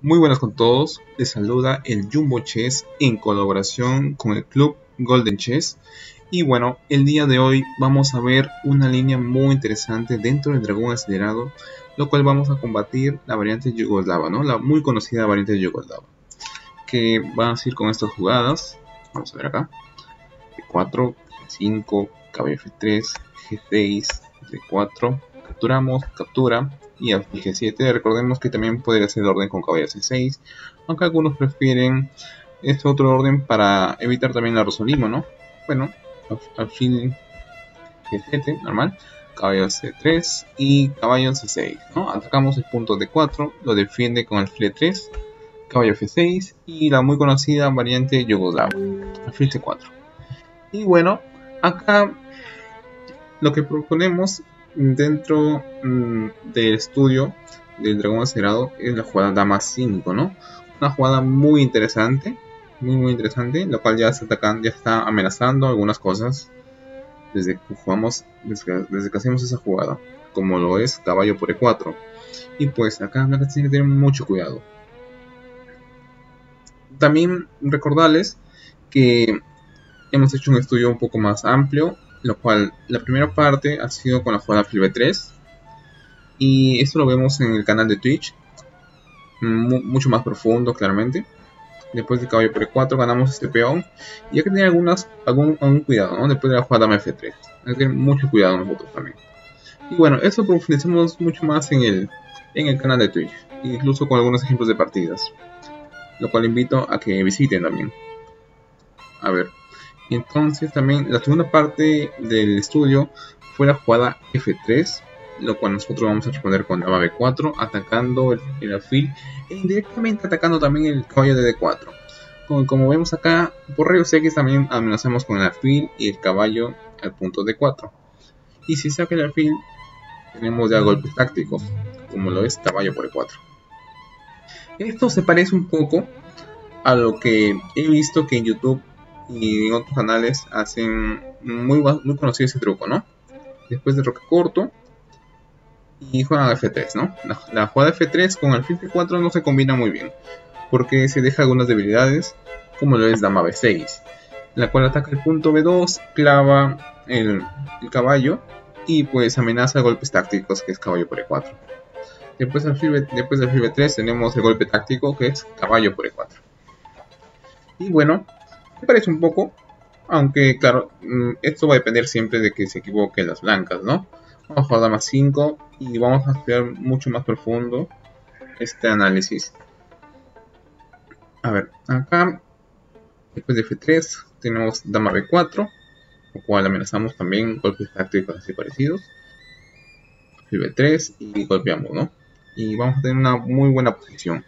Muy buenas con todos, les saluda el Jumbo Chess en colaboración con el club Golden Chess. Y bueno, el día de hoy vamos a ver una línea muy interesante dentro del dragón acelerado lo cual vamos a combatir la variante Yugoslava, ¿no? La muy conocida variante Yugoslava que va a ir con estas jugadas, vamos a ver acá. G4, G5, caballo F3, G6, D4 capturamos, captura y al G7. Recordemos que también puede ser el orden con caballo C6, aunque algunos prefieren este otro orden para evitar también la Rosolimo, ¿no? Bueno, alfil G7, normal, caballo C3 y caballo C6, ¿no? Atacamos el punto D4, lo defiende con alfil 3 caballo F6 y la muy conocida variante Yugoslava, alfil C4. Y bueno, acá lo que proponemos dentro mm, del estudio del dragón acelerado es la jugada dama 5, ¿no? Una jugada muy interesante, muy muy interesante, la cual ya está atacando, ya está amenazando algunas cosas desde que jugamos, desde, que hacemos esa jugada, como lo es caballo por E4. Y pues acá tiene que tener mucho cuidado. También recordarles que hemos hecho un estudio un poco más amplio lo cual la primera parte ha sido con la jugada fil 3 y esto lo vemos en el canal de Twitch mucho más profundo claramente. Después de caballo por e4 ganamos este peón y hay que tener algunas, algún, cuidado ¿no? después de la jugada dama f3 hay que tener mucho cuidado nosotros también. Y bueno, eso profundizamos mucho más en el, en el canal de Twitch incluso con algunos ejemplos de partidas lo cual invito a que visiten también. A ver entonces también la segunda parte del estudio fue la jugada F3, lo cual nosotros vamos a responder con dama B4, atacando el, alfil e indirectamente atacando también el caballo de D4. Como, vemos acá, por rayos X también amenazamos con el alfil y el caballo al punto D4. Y si saca el alfil, tenemos ya golpes tácticos, como lo es caballo por E4. Esto se parece un poco a lo que he visto que en YouTube y en otros canales hacen muy, muy conocido ese truco, ¿no? Después de roca corto y juegan F3, ¿no? La, jugada F3 con alfil F4 no se combina muy bien, porque se deja algunas debilidades, como lo es dama B6, la cual ataca el punto B2, clava el, caballo y pues amenaza golpes tácticos, que es caballo por E4. Después del, después del B3 tenemos el golpe táctico, que es caballo por E4. Y bueno, me parece un poco, aunque claro, mm, esto va a depender siempre de que se equivoquen las blancas, ¿no? Vamos a jugar más 5 y vamos a estudiar mucho más profundo este análisis. A ver, acá, después de F3, tenemos dama B4, lo cual amenazamos también golpes tácticos así parecidos. B3 y golpeamos, ¿no? Y vamos a tener una muy buena posición.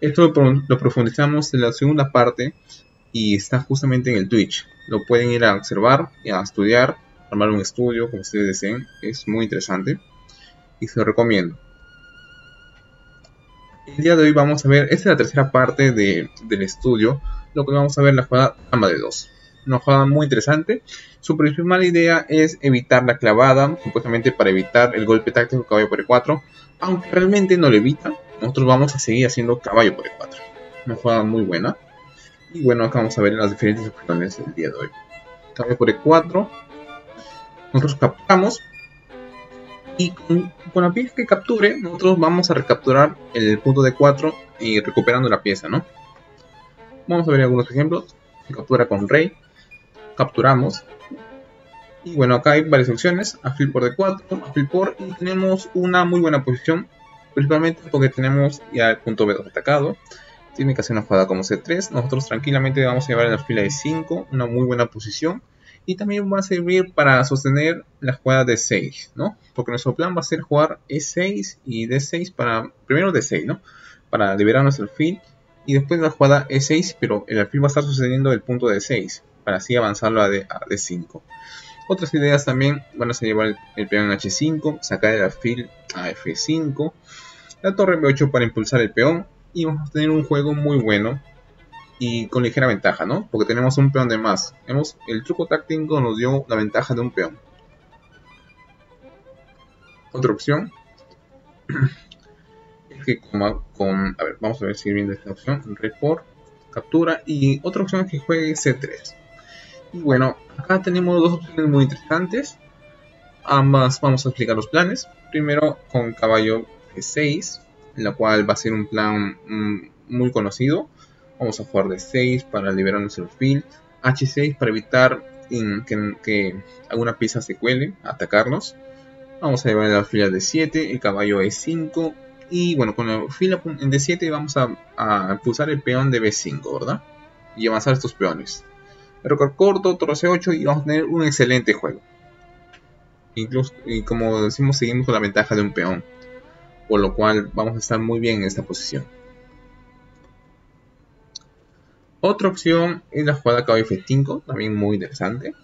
Esto lo profundizamos en la segunda parte y está justamente en el Twitch. Lo pueden ir a observar y a estudiar, armar un estudio como ustedes deseen. Es muy interesante y se lo recomiendo. El día de hoy vamos a ver, esta es la tercera parte del estudio, lo que vamos a ver la jugada dama de 2. Una jugada muy interesante. Su principal idea es evitar la clavada, supuestamente para evitar el golpe táctico caballo por e4, aunque realmente no lo evita. Nosotros vamos a seguir haciendo caballo por e4. Una jugada muy buena. Y bueno, acá vamos a ver las diferentes opciones del día de hoy. Cambio por E4. Nosotros capturamos. Y con, la pieza que capture, nosotros vamos a recapturar el punto de 4 y recuperando la pieza, ¿no? Vamos a ver algunos ejemplos. Captura con rey. Capturamos. Y bueno, acá hay varias opciones. Afil por D4, afil por. Y tenemos una muy buena posición. Principalmente porque tenemos ya el punto B2 atacado tiene que hacer una jugada como C3. Nosotros tranquilamente vamos a llevar en la fila de 5, una muy buena posición. Y también va a servir para sostener la jugada de 6, ¿no? Porque nuestro plan va a ser jugar E6 y D6 para... Primero D6, ¿no? Para liberar nuestro alfil. Y después la jugada E6, pero el alfil va a estar sosteniendo el punto de 6. Para así avanzarlo a, D, 5 Otras ideas también van a ser llevar el, peón en H5, sacar el alfil a F5, la torre B8 para impulsar el peón y vamos a tener un juego muy bueno y con ligera ventaja, ¿no? Porque tenemos un peón de más. Vemos, el truco táctico nos dio la ventaja de un peón. Otra opción. que con, a ver, vamos a ver si viene esta opción, report, captura y otra opción es que juegue C3. Y bueno, acá tenemos dos opciones muy interesantes. Ambas vamos a explicar los planes. Primero con caballo G6, la cual va a ser un plan mm, muy conocido. Vamos a jugar de 6 para liberar nuestro alfil. H6 para evitar que, alguna pieza se cuele, atacarnos. Vamos a llevar la fila de 7, el caballo E5. Y bueno, con la fila en D7 vamos a, a pulsar el peón de B5, ¿verdad? Y avanzar estos peones. Pero corto, torre C8 y vamos a tener un excelente juego. Incluso, y como decimos, seguimos con la ventaja de un peón. Por lo cual vamos a estar muy bien en esta posición. Otra opción es la jugada caballo F5, también muy interesante.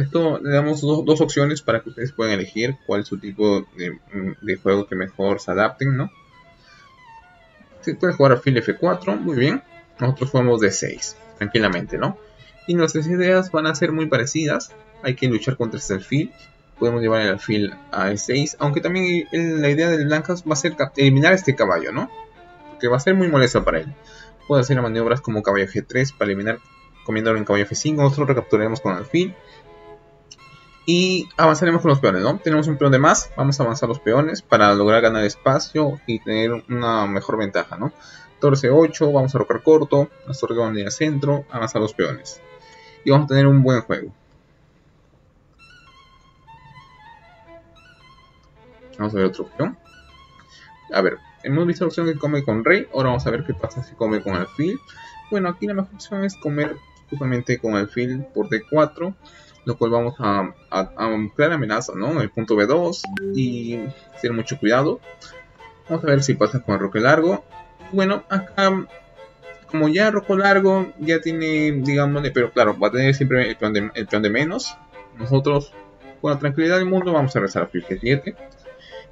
Esto le damos dos, opciones para que ustedes puedan elegir cuál es su tipo de, juego que mejor se adapten, ¿no? Se puede jugar alfil F4, muy bien. Nosotros jugamos de 6, tranquilamente, ¿no? Y nuestras ideas van a ser muy parecidas. Hay que luchar contra este alfil. Podemos llevar el alfil a E6, aunque también la idea del blancas va a ser eliminar este caballo, ¿no? Que va a ser muy molesto para él. Puede hacer maniobras como caballo G3 para eliminar comiéndolo en caballo F5. Nosotros recapturaremos con alfil y avanzaremos con los peones, ¿no? Tenemos un peón de más, vamos a avanzar los peones para lograr ganar espacio y tener una mejor ventaja, ¿no? Torre C8, vamos a rocar corto, las torres van a ir al centro, avanzar los peones. Y vamos a tener un buen juego. Vamos a ver otra opción. A ver, hemos visto la opción que come con rey, ahora vamos a ver qué pasa si come con alfil. Bueno, aquí la mejor opción es comer justamente con alfil por D4 lo cual vamos a, crear amenaza, ¿no? El punto B2 y tener mucho cuidado. Vamos a ver si pasa con el roque largo. Bueno, acá, como ya roco largo, ya tiene, digamos, pero claro, va a tener siempre el plan de, menos. Nosotros, con la tranquilidad del mundo, vamos a rezar a G 7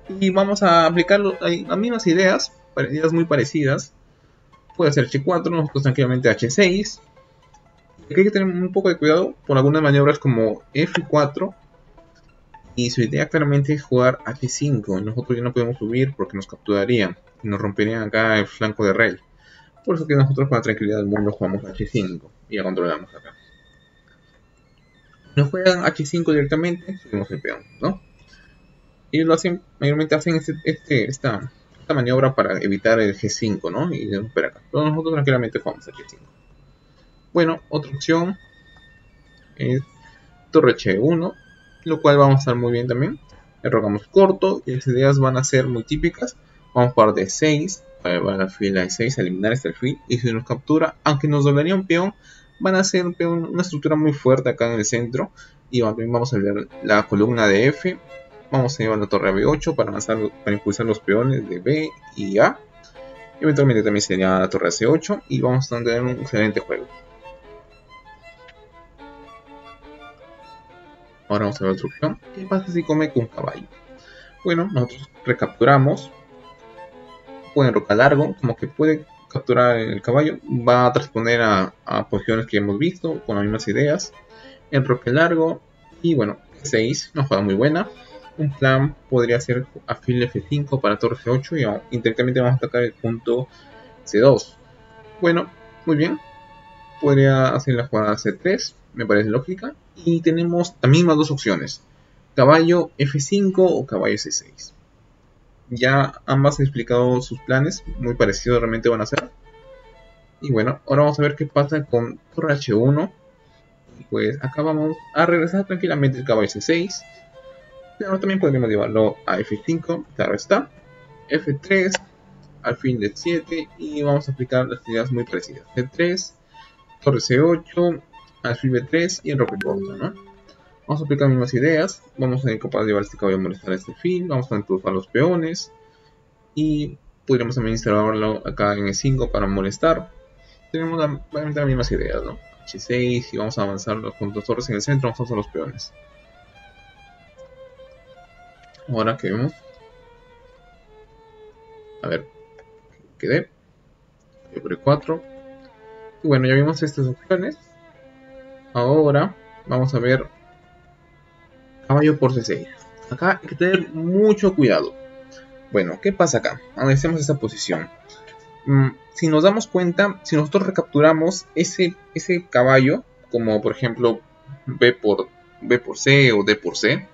y vamos a aplicar las mismas ideas, ideas muy parecidas. Puede ser H4, nosotros tranquilamente H6, hay que tener un poco de cuidado por algunas maniobras como F4 y su idea claramente es jugar H5. Nosotros ya no podemos subir porque nos capturarían y nos romperían acá el flanco de rey. Por eso que nosotros la tranquilidad del mundo jugamos H5 y ya controlamos acá. Nos juegan H5 directamente, subimos el peón, ¿no? Y lo hacen, mayormente hacen este, este, esta, maniobra para evitar el G5, ¿no? Y romper acá. Pero nosotros tranquilamente jugamos H5. Bueno, otra opción es torre H1, lo cual vamos a estar muy bien también. Rogamos corto y las ideas van a ser muy típicas. Vamos a jugar de 6 para la fila de 6, eliminar este alfil y si nos captura, aunque nos dolería un peón, van a ser una estructura muy fuerte acá en el centro y también vamos a ver la columna de F. Vamos a llevar la torre a B8 para avanzar, para impulsar los peones de B y A. Eventualmente también sería la torre C8 y vamos a tener un excelente juego. Ahora vamos a ver otra opción. ¿Qué pasa si come con caballo? Bueno, nosotros recapturamos. Puede roca largo, como que puede capturar el caballo. Va a transponer a, posiciones que hemos visto, con las mismas ideas. El roque largo. Y bueno, 6, una jugada muy buena. Un plan podría ser afil F5 para torre C8 y intercambiamente vamos a atacar el punto C2. Bueno, muy bien. Podría hacer la jugada C3, me parece lógica. Y tenemos también más dos opciones. Caballo F5 o caballo C6. Ya ambas han explicado sus planes, muy parecidos realmente van a ser. Y bueno, ahora vamos a ver qué pasa con torre H1. Pues acá vamos a regresar tranquilamente el caballo C6. Pero también podríamos llevarlo a F5, claro está. F3, al fin de 7 y vamos a aplicar las ideas muy parecidas. F3, torre C8, alfil b3 y el roque ¿no? Vamos a aplicar las mismas ideas, vamos a ser capaces de llevar este caballo a molestar a este fin, vamos a impulsar los peones y podríamos también instalarlo acá en E5 para molestar. Tenemos la, las mismas ideas, ¿no? H6 y vamos a avanzar los puntos torres en el centro, vamos a usar los peones. Ahora que vemos. A ver, quedé. Por 4. Y bueno, ya vimos estas opciones. Ahora vamos a ver caballo por C6. Acá hay que tener mucho cuidado. Bueno, ¿qué pasa acá? Analicemos esta posición. Mm, si nos damos cuenta, si nosotros recapturamos ese, ese caballo, como por ejemplo B por, B por C o D por C,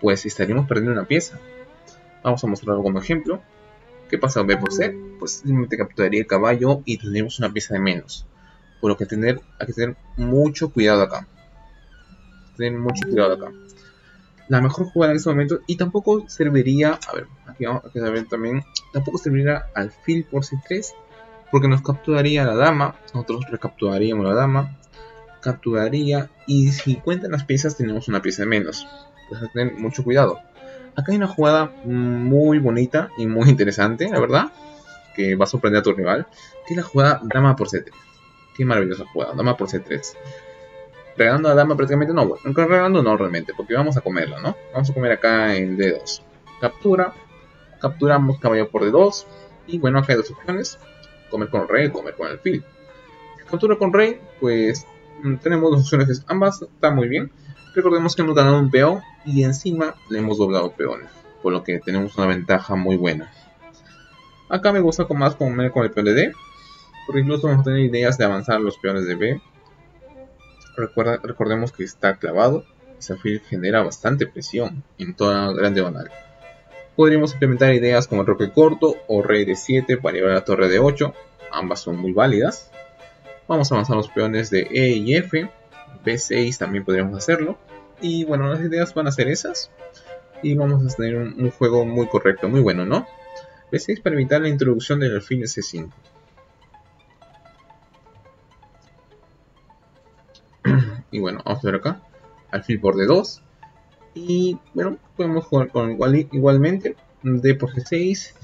pues estaríamos perdiendo una pieza. Vamos a mostrarlo como ejemplo. ¿Qué pasa B por C? Pues simplemente capturaría el caballo y tendríamos una pieza de menos. Por lo que tener, hay que tener mucho cuidado acá. Tener mucho cuidado acá. La mejor jugada en este momento y tampoco serviría, a ver, aquí vamos a ver también, tampoco serviría alfil por C3 porque nos capturaría la dama, nosotros recapturaríamos la dama, capturaría y si cuentan las piezas tenemos una pieza de menos. Pues hay que tener mucho cuidado. Acá hay una jugada muy bonita y muy interesante, la verdad, que va a sorprender a tu rival, que es la jugada dama por C3. Qué maravillosa jugada, dama por C3. Regalando a dama prácticamente no, bueno, regalando no realmente, porque vamos a comerla, ¿no? Vamos a comer acá en D2. Captura, capturamos caballo por D2, y bueno, acá hay dos opciones, comer con rey, comer con alfil. Captura con rey, pues mm, tenemos dos opciones, ambas están muy bien. Recordemos que hemos ganado un peón y encima le hemos doblado peones, por lo que tenemos una ventaja muy buena. Acá me gusta más comer con el peón de D, porque incluso vamos a tener ideas de avanzar los peones de B. Recuerda, recordemos que está clavado, ese alfil genera bastante presión en toda la gran diagonal. Podríamos implementar ideas como el roque corto o rey de 7 para llevar a la torre de 8. Ambas son muy válidas. Vamos a avanzar los peones de E y F. B6 también podríamos hacerlo. Y bueno, las ideas van a ser esas. Y vamos a tener un, juego muy correcto, muy bueno, ¿no? B6 para evitar la introducción del alfil de C5. y bueno, vamos a ver acá. Alfil por D2. Y bueno, podemos jugar con igual, igualmente D por G6.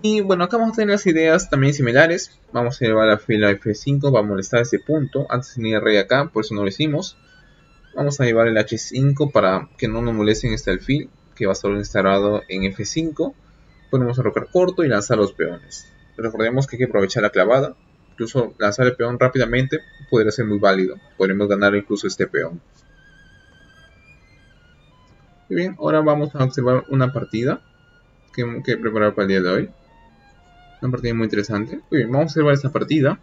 Y bueno, acá vamos a tener las ideas también similares. Vamos a llevar la fila F5 para molestar ese punto. Antes tenía rey acá, por eso no lo hicimos. Vamos a llevar el H5 para que no nos molesten este alfil, que va a estar instalado en F5. Podemos arrocar corto y lanzar los peones. Recordemos que hay que aprovechar la clavada. Incluso lanzar el peón rápidamente podría ser muy válido. Podremos ganar incluso este peón. Muy bien, ahora vamos a observar una partida que, he preparado para el día de hoy. Una partida muy interesante. Muy bien, vamos a observar esta partida.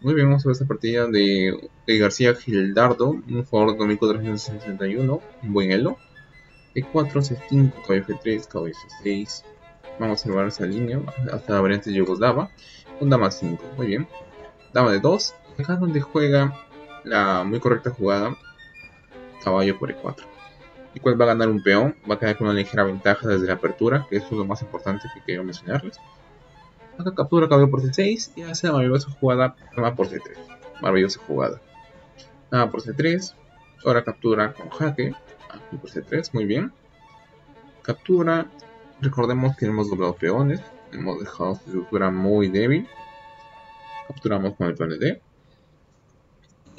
Muy bien, vamos a ver esta partida de, García Gildardo, un jugador de 2461, un buen elo. E4, C5, caballo F3, caballo C6. Vamos a observar esa línea hasta la variante Yugoslava. Un dama 5, muy bien. Dama de 2. Acá es donde juega la muy correcta jugada caballo por E4 y cuál va a ganar un peón, va a quedar con una ligera ventaja desde la apertura, que eso es lo más importante que quiero mencionarles. Acá captura caballo por C6 y hace la maravillosa jugada dama por C3. Maravillosa jugada. Dama por C3, ahora captura con jaque, aquí por C3, muy bien. Captura, recordemos que hemos doblado peones, hemos dejado su estructura muy débil. Capturamos con el peón de D.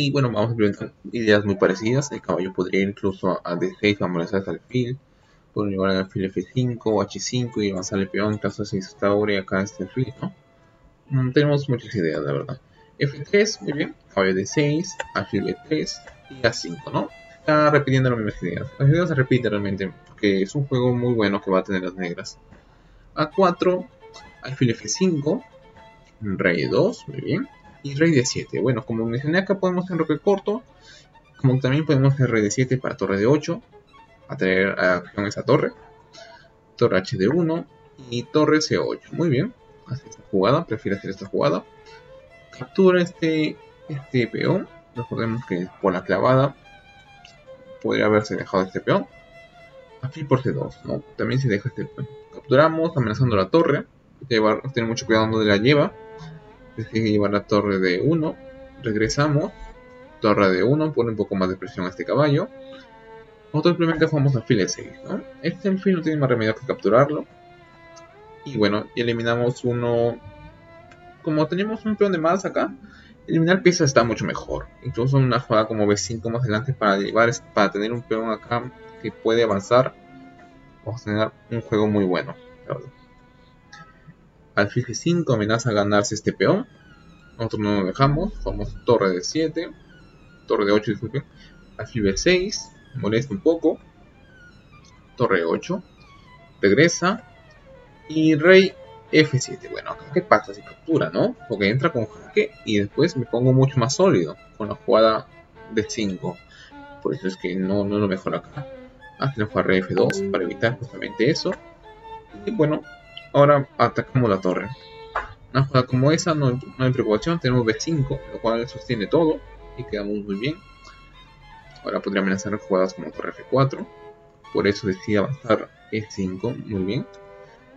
Y bueno, vamos a implementar ideas muy parecidas. El caballo podría ir incluso a D6 para molestar hasta el alfil. Podemos llevar al alfil F5 o H5 y avanzar el peón en caso de se instaure acá este alfil, ¿no? Mm, tenemos muchas ideas, la verdad. F3, muy bien. Caballo D6, alfil B3 y A5, ¿no? Está repitiendo las mismas ideas. Las ideas se repiten realmente porque es un juego muy bueno que va a tener las negras. A4, alfil F5, rey 2, muy bien y rey de 7. Bueno, como mencioné acá podemos enroque corto, como también podemos hacer rey de 7 para torre de 8, a traer a acción esa torre, torre h de 1 y torre c8. Muy bien, hace esta jugada, prefiero hacer esta jugada. Captura este, este peón, recordemos que por la clavada podría haberse dejado este peón. Aquí por c2, ¿no? También se deja este peón. Capturamos amenazando la torre, que tener mucho cuidado donde la lleva que llevar la torre de 1. Regresamos. Torre de 1. Pone un poco más de presión a este caballo. Nosotros simplemente jugamos alfil 6. ¿no? Este alfil no tiene más remedio que capturarlo. Y bueno, eliminamos uno. Como tenemos un peón de más acá, eliminar piezas está mucho mejor. Incluso una jugada como B5 más adelante para llevar para tener un peón acá que puede avanzar. Vamos a tener un juego muy bueno. Alfil G5 amenaza ganarse este peón. Nosotros no lo dejamos. Jugamos torre de 7. Torre de 8, disculpen. Alfil B6. Molesta un poco. Torre 8. regresa y rey F7. Bueno, ¿qué pasa si captura, no? Porque entra con jaque y después me pongo mucho más sólido con la jugada de 5. Por eso es que no, no lo mejor acá. Aquí lo rey F2 para evitar justamente eso. Y bueno, ahora atacamos la torre. Una jugada como esa no, no hay preocupación, tenemos B5, lo cual sostiene todo y quedamos muy bien. Ahora podría amenazar jugadas como torre F4, por eso decide avanzar E5, muy bien.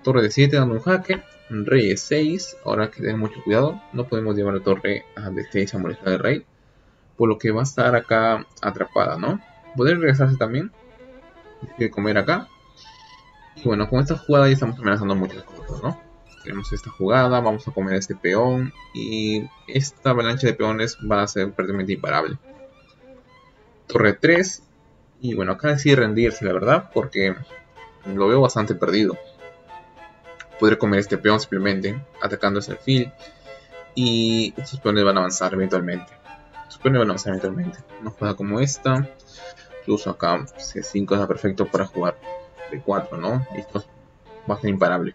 Torre de 7 dando un jaque, rey E6, ahora que tener mucho cuidado, no podemos llevar la torre a D6 a molestar al rey, por lo que va a estar acá atrapada, ¿no? Poder regresarse también, decide comer acá. Y bueno, con esta jugada ya estamos amenazando muchas cosas, ¿no? Tenemos esta jugada, vamos a comer este peón y esta avalancha de peones va a ser prácticamente imparable. Torre 3 y bueno, acá decide rendirse, la verdad, porque lo veo bastante perdido. Podré comer este peón simplemente atacando ese alfil y estos peones van a avanzar eventualmente. Estos peones van a avanzar eventualmente. Una jugada como esta, incluso acá C5 está perfecto para jugar D4, ¿no? Esto va a ser imparable.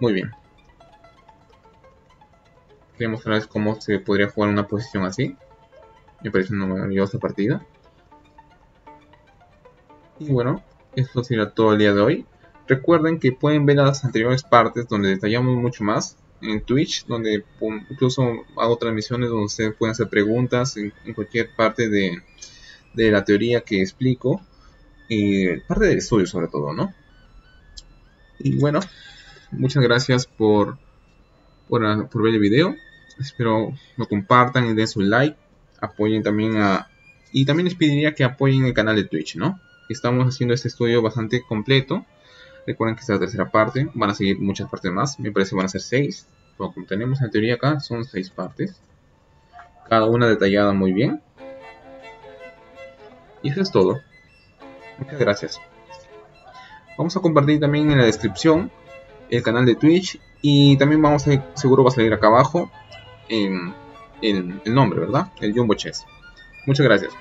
Muy bien. Quería mostrarles cómo se podría jugar una posición así. Me parece una maravillosa partida. Y bueno, esto será todo el día de hoy. Recuerden que pueden ver las anteriores partes donde detallamos mucho más en Twitch, donde incluso hago transmisiones donde ustedes pueden hacer preguntas en, cualquier parte de, de, la teoría que explico. Y parte del estudio sobre todo, ¿no? Y bueno, muchas gracias por, por, ver el video. Espero lo compartan y den su like. Apoyen también a... Y también les pediría que apoyen el canal de Twitch, ¿no? Estamos haciendo este estudio bastante completo. Recuerden que esta es la tercera parte. Van a seguir muchas partes más. Me parece que van a ser seis. como tenemos en teoría acá, son seis partes. Cada una detallada muy bien. Y eso es todo. Muchas gracias. Vamos a compartir también en la descripción el canal de Twitch y también vamos a, seguro va a salir acá abajo el, el nombre, ¿verdad? El Jumbo Chess. Muchas gracias.